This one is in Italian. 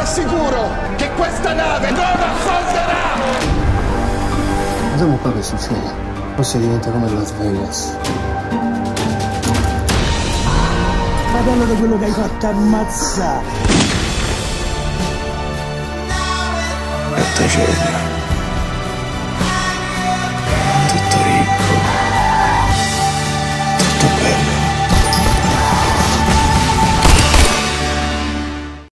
assicuro che questa nave non affonderà! Vediamo qua che succede. Forse diventa come Las Vegas. Madonna di quello che hai fatto ammazzare. E te